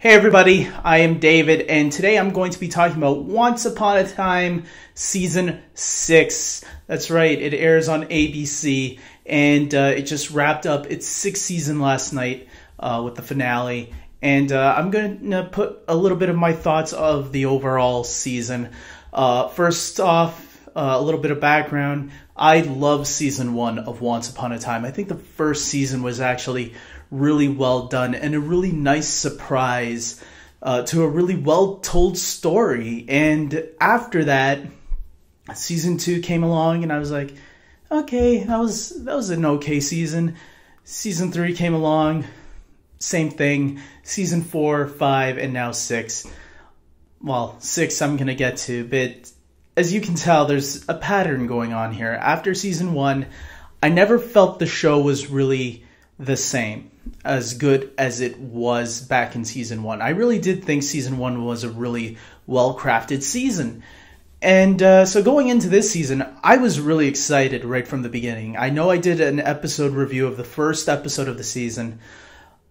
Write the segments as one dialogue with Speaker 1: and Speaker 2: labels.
Speaker 1: Hey everybody, I am David, and today I'm going to be talking about Once Upon a Time Season 6. That's right, it airs on ABC, and uh, it just wrapped up its sixth season last night uh, with the finale. And uh, I'm going to put a little bit of my thoughts of the overall season. Uh, first off, uh, a little bit of background. I love season one of Once Upon a Time. I think the first season was actually really well done and a really nice surprise uh, to a really well told story. And after that, season two came along, and I was like, okay, that was that was an okay season. Season three came along, same thing. Season four, five, and now six. Well, six I'm gonna get to, but as you can tell, there's a pattern going on here. After season one, I never felt the show was really the same as good as it was back in season one. I really did think season one was a really well crafted season. And uh, so going into this season, I was really excited right from the beginning. I know I did an episode review of the first episode of the season,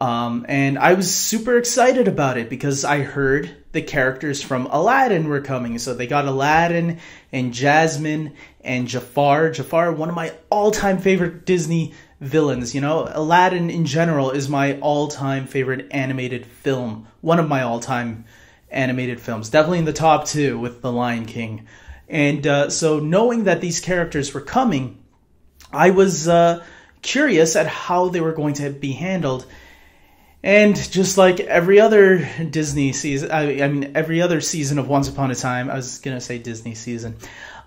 Speaker 1: um, and I was super excited about it because I heard the characters from Aladdin were coming. So they got Aladdin and Jasmine and Jafar. Jafar, one of my all time favorite Disney villains. You know, Aladdin in general is my all time favorite animated film. One of my all time animated films. Definitely in the top two with The Lion King. And uh, so knowing that these characters were coming, I was uh, curious at how they were going to be handled and just like every other Disney season, I, I, mean, every other season of Once Upon a Time, I was gonna say Disney season,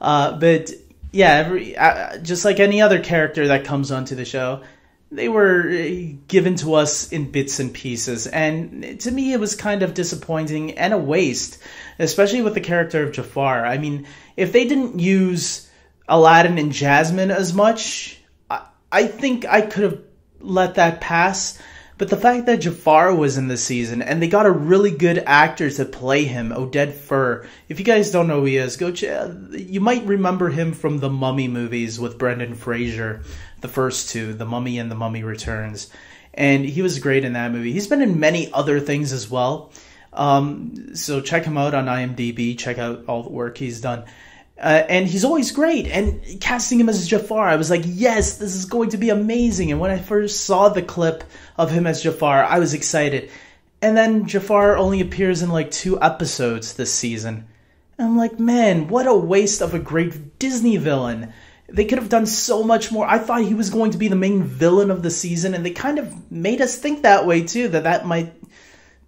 Speaker 1: uh, but yeah, every uh, just like any other character that comes onto the show, they were uh, given to us in bits and pieces, and to me, it was kind of disappointing and a waste, especially with the character of Jafar. I mean, if they didn't use Aladdin and Jasmine as much, I, I think I could have let that pass but the fact that Jafar was in the season and they got a really good actor to play him, Oded Fehr. If you guys don't know who he is, go ch- you might remember him from the Mummy movies with Brendan Fraser, the first two, The Mummy and The Mummy Returns. And he was great in that movie. He's been in many other things as well. Um, so check him out on IMDb. Check out all the work he's done. Uh, and he's always great. And casting him as Jafar, I was like, yes, this is going to be amazing. And when I first saw the clip of him as Jafar, I was excited. And then Jafar only appears in like two episodes this season. And I'm like, man, what a waste of a great Disney villain. They could have done so much more. I thought he was going to be the main villain of the season, and they kind of made us think that way too, that that might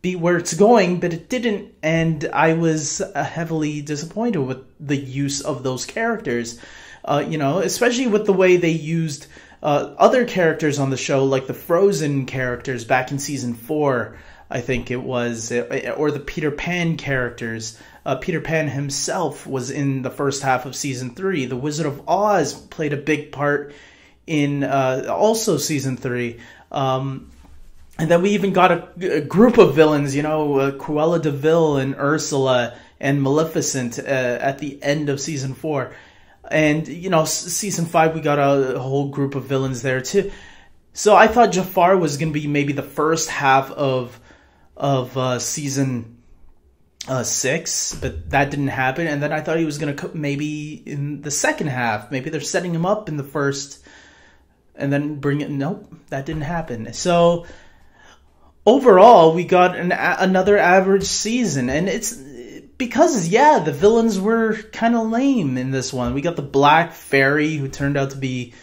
Speaker 1: be where it's going, but it didn't, and I was uh, heavily disappointed with the use of those characters. Uh, you know, especially with the way they used uh, other characters on the show, like the Frozen characters back in season four, I think it was, uh, or the Peter Pan characters. Uh, Peter Pan himself was in the first half of season three. The Wizard of Oz played a big part in uh, also season three. Um, and then we even got a, a group of villains, you know, uh, Cruella Vil and Ursula and Maleficent uh, at the end of season four. And, you know, season five, we got a, a whole group of villains there too. So I thought Jafar was going to be maybe the first half of of uh, season uh, six, but that didn't happen. And then I thought he was going to maybe in the second half. Maybe they're setting him up in the first, and then bring it. Nope, that didn't happen. So overall, we got an another average season, and it's because yeah, the villains were kind of lame in this one. We got the Black Fairy, who turned out to be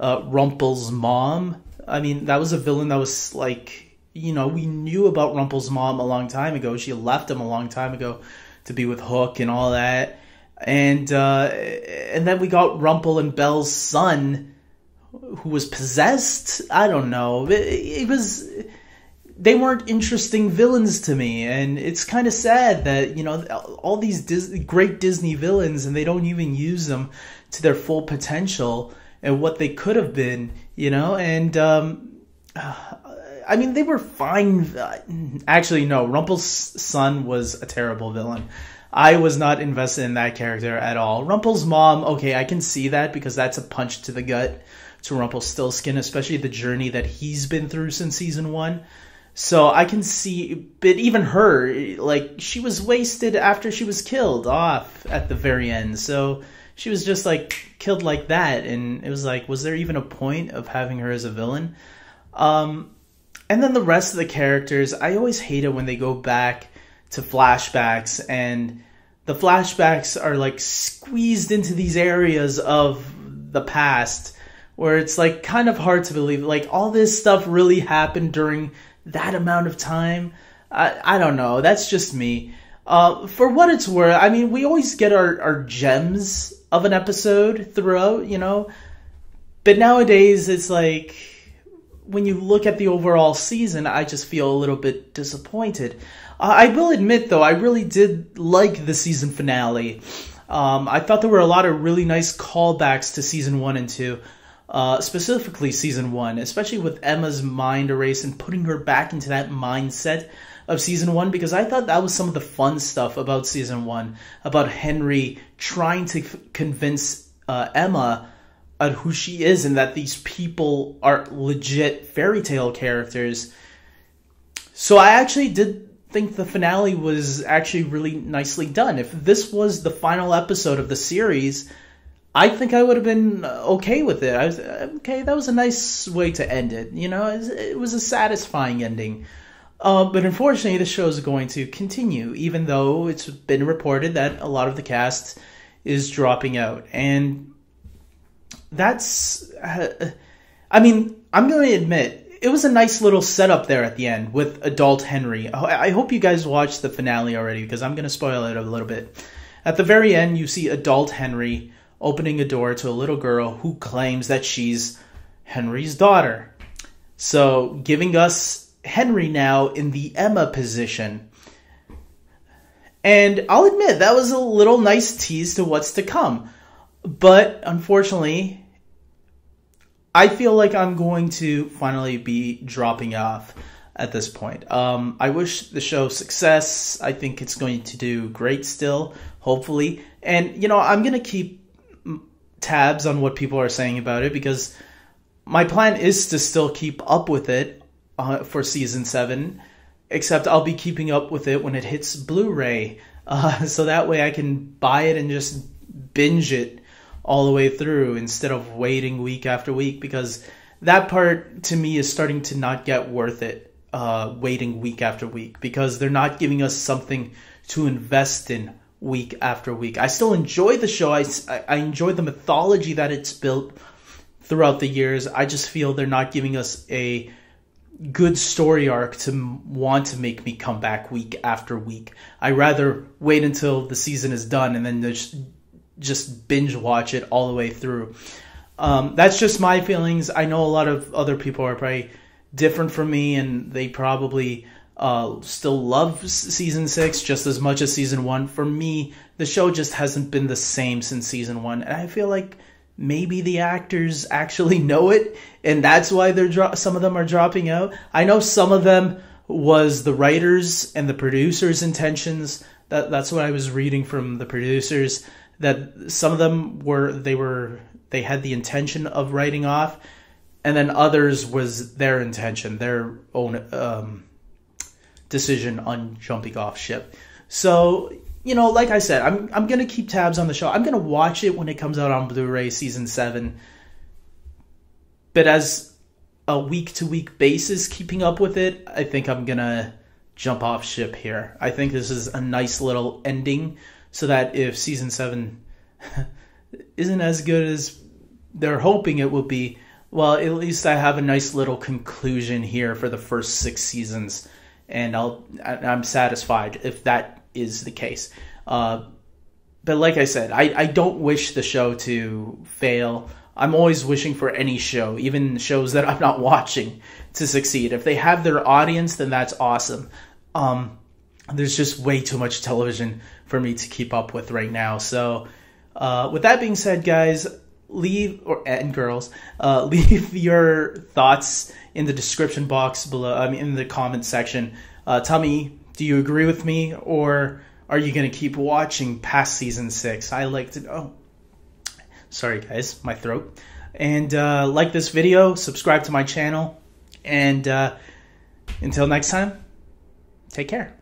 Speaker 1: uh, Rumple's mom. I mean, that was a villain that was like you know we knew about Rumple's mom a long time ago. She left him a long time ago to be with Hook and all that, and uh, and then we got Rumple and Belle's son, who was possessed. I don't know. It, it was they weren't interesting villains to me. And it's kind of sad that you know all these Dis- great disney villains and they don't even use them to their full potential and what they could have been you know? And um, i mean they were fine. Actually no rumple's son was a terrible villain. I was not invested in that character at all. Rumple's mom okay i can see that because that's a punch to the gut to rumpelstiltskin especially the journey that he's been through since season one So I can see, but even her, like, she was wasted after she was killed off at the very end. So she was just like killed like that. And it was like, was there even a point of having her as a villain? Um, and then the rest of the characters, I always hate it when they go back to flashbacks and the flashbacks are like squeezed into these areas of the past where it's like kind of hard to believe like all this stuff really happened during that amount of time? I, I don't know. That's just me. Uh, for what it's worth i mean we always get our, our gems of an episode throughout you know? But nowadays it's like when you look at the overall season i just feel a little bit disappointed. Uh, I will admit, though, I really did like the season finale. Um, I thought there were a lot of really nice callbacks to season one and two, uh, specifically season one, especially with Emma's mind erase and putting her back into that mindset of season one, because I thought that was some of the fun stuff about season one, about Henry trying to convince uh, Emma on who she is and that these people are legit fairy tale characters. So I actually did think the finale was actually really nicely done. If this was the final episode of the series, I think I would have been okay with it. I was okay. That was a nice way to end it. You know, it was a satisfying ending. Uh, but unfortunately, the show is going to continue, even though it's been reported that a lot of the cast is dropping out, and that's. Uh, I mean, I'm going to admit it was a nice little setup there at the end with adult Henry. I hope you guys watched the finale already because I'm going to spoil it a little bit. At the very end, you see adult Henry opening a door to a little girl who claims that she's Henry's daughter. So, giving us Henry now in the Emma position. And I'll admit, that was a little nice tease to what's to come. But unfortunately, I feel like I'm going to finally be dropping off at this point. Um, I wish the show success. I think it's going to do great still, hopefully. And, you know, I'm going to keep tabs on what people are saying about it because my plan is to still keep up with it uh, for season 7, except I'll be keeping up with it when it hits Blu ray. Uh, so that way I can buy it and just binge it all the way through instead of waiting week after week because that part to me is starting to not get worth it uh, waiting week after week because they're not giving us something to invest in week after week. I still enjoy the show. I, I enjoy the mythology that it's built throughout the years. I just feel they're not giving us a good story arc to want to make me come back week after week. I rather wait until the season is done and then just just binge watch it all the way through. Um, that's just my feelings. I know a lot of other people are probably different from me, and they probably uh, still love season six just as much as season one. For me, the show just hasn't been the same since season one, and I feel like maybe the actors actually know it, and that's why they're dro- some of them are dropping out. I know some of them was the writers and the producers' intentions. That that's what I was reading from the producers that some of them were they were they had the intention of writing off, and then others was their intention, their own um, decision on jumping off ship. So you know, like I said, I'm I'm gonna keep tabs on the show. I'm gonna watch it when it comes out on Blu-ray season seven. But as a week to week basis, keeping up with it, I think I'm gonna jump off ship here. I think this is a nice little ending so that if season seven isn't as good as they're hoping it will be, well, at least I have a nice little conclusion here for the first six seasons, and I'll I'm satisfied if that is the case. Uh, but like I said, I, I don't wish the show to fail. I'm always wishing for any show, even shows that I'm not watching, to succeed. If they have their audience, then that's awesome. Um, there's just way too much television for me to keep up with right now. So, uh, with that being said, guys, leave or and girls, uh, leave your thoughts in the description box below. I mean, in the comment section. Uh, tell me, do you agree with me, or are you gonna keep watching past season six? I like to know. Sorry, guys, my throat. And uh, like this video, subscribe to my channel, and uh, Until next time, take care.